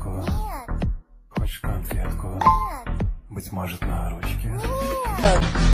конфетку? Нет, Хочешь конфетку? нет, Быть может, на ручке? нет.